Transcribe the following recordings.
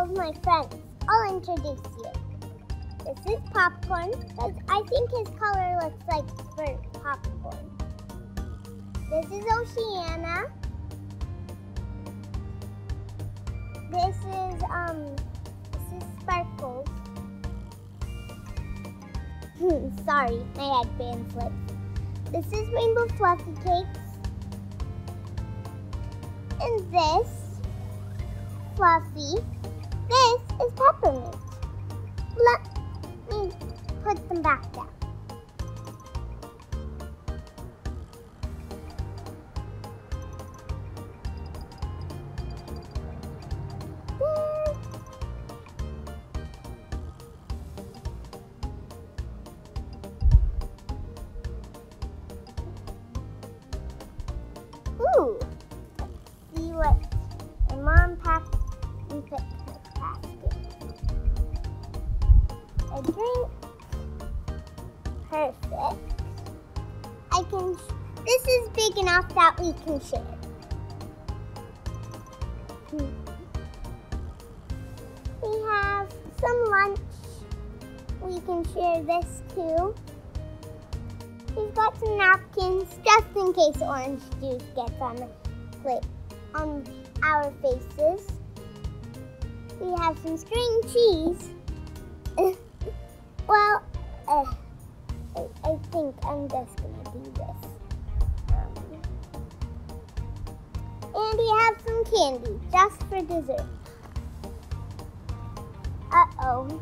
of my friends. I'll introduce you. This is popcorn, because I think his color looks like burnt popcorn. This is Oceana. This is um this is Sparkles. Sorry, my headband slipped. This is Rainbow Fluffy Cakes. And this Fluffy. Is Peppermint. Let me put them back down. This is big enough that we can share. Hmm. We have some lunch. We can share this too. We've got some napkins just in case orange juice gets on the plate on our faces. We have some string cheese. well, uh, I, I, think I'm just gonna do this. And we have some candy just for dessert. Uh oh.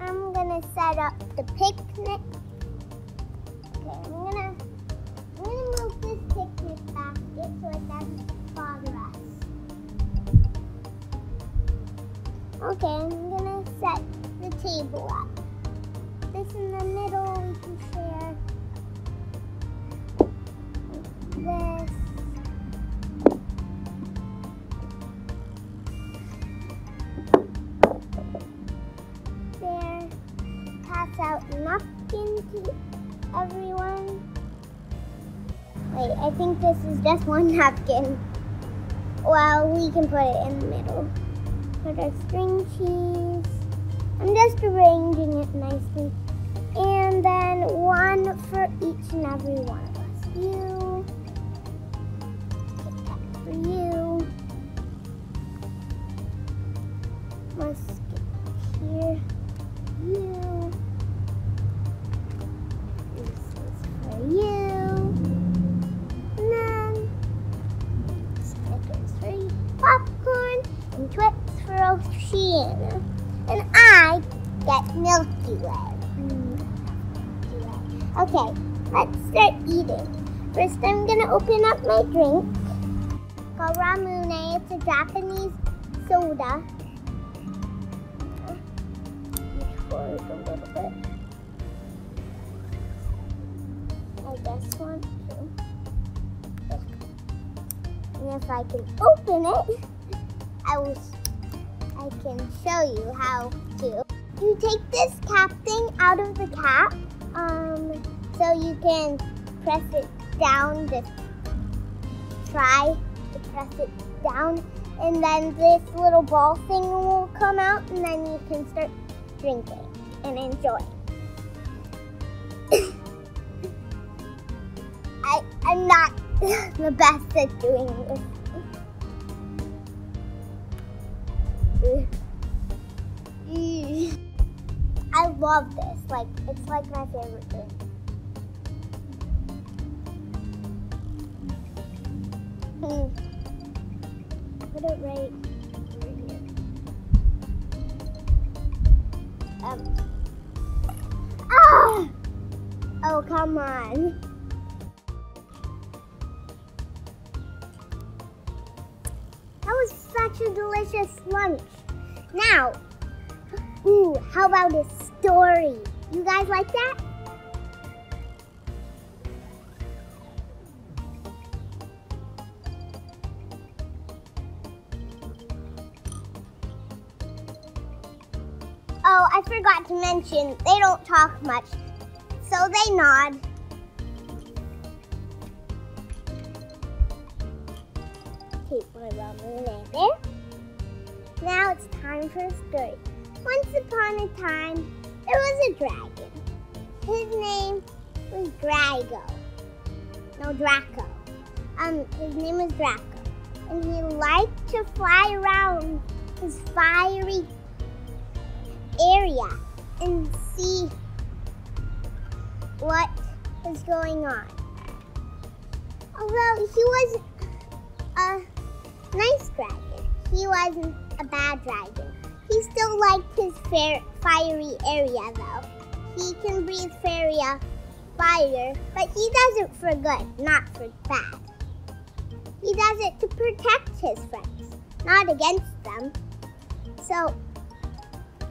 I'm gonna set up the picnic. Okay, I'm gonna I'm gonna move this picnic basket so it doesn't bother us. Okay, I'm gonna set the table up. I think this is just one napkin. Well, we can put it in the middle. Put our string cheese. I'm just arranging it nicely. And then one for each and every one of us. You. For you. Musket here. Milky Way. Okay, let's start eating. First, I'm gonna open up my drink. Called Ramune. It's a Japanese soda. A little bit. I guess one. And if I can open it, I will I can show you how to. You take this cap thing out of the cap, um, so you can press it down. Just try to press it down, and then this little ball thing will come out, and then you can start drinking and enjoy. I I'm not the best at doing this. I love this. Like, it's like my favorite thing. Hmm. Put it right here. Um. Ah! Oh, come on. That was such a delicious lunch. Now, ooh, how about a story? You guys like that? Oh, I forgot to mention, they don't talk much. So they nod. Keep my there. Now it's time for a story. Once upon a time, there was a dragon. His name was Drago. No, Draco. Um, his name was Draco. And he liked to fly around his fiery area and see what was going on. Although he was a nice dragon, he wasn't a bad dragon. He still likes his fiery area though. He can breathe fairy uh, fire, but he does it for good, not for bad. He does it to protect his friends, not against them. So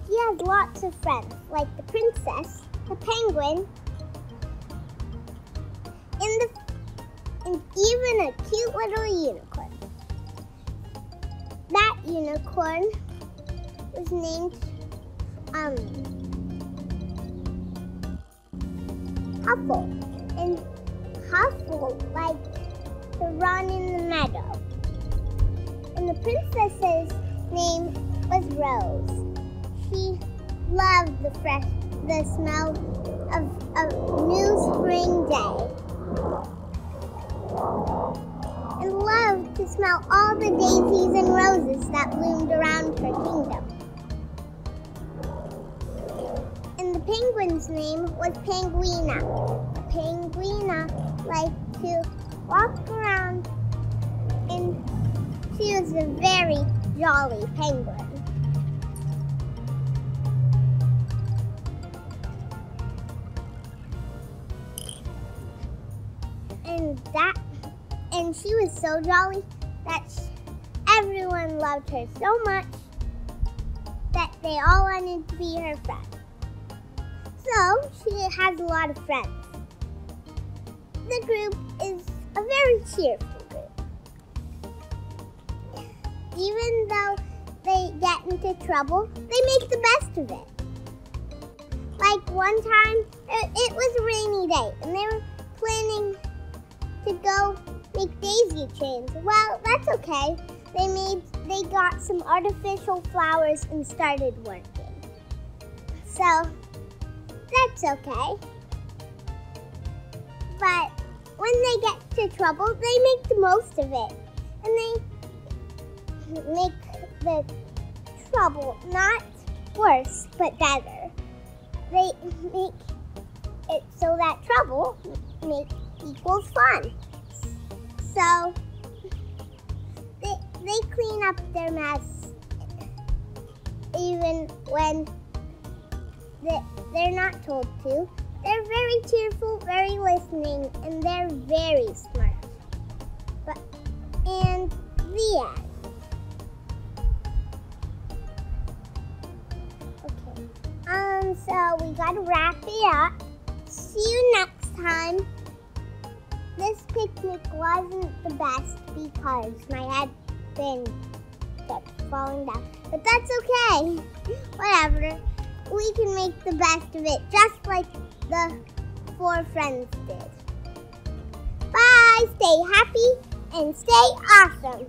he has lots of friends, like the princess, the penguin, and, the, and even a cute little unicorn. That unicorn was named um, Huffle. And Huffle liked to run in the meadow. And the princess's name was Rose. She loved the fresh, the smell of a new spring day. And loved to smell all the daisies and roses that bloomed around her kingdom. Penguin's name was Penguina. Penguina liked to walk around and she was a very jolly penguin. And that and she was so jolly that she, everyone loved her so much that they all wanted to be her friend. So she has a lot of friends. The group is a very cheerful group. Even though they get into trouble, they make the best of it. Like one time, it, it was a rainy day, and they were planning to go make daisy chains. Well, that's okay. They made they got some artificial flowers and started working. So that's okay. But when they get to trouble, they make the most of it. And they make the trouble not worse, but better. They make it so that trouble make equals fun. So they, they clean up their mess even when they, they're not told to. They're very cheerful, very listening, and they're very smart. But and the end. Okay. Um, so we gotta wrap it up. See you next time. This picnic wasn't the best because my head been kept falling down. But that's okay. Whatever. We can make the best of it, just like the four friends did. Bye, stay happy, and stay awesome.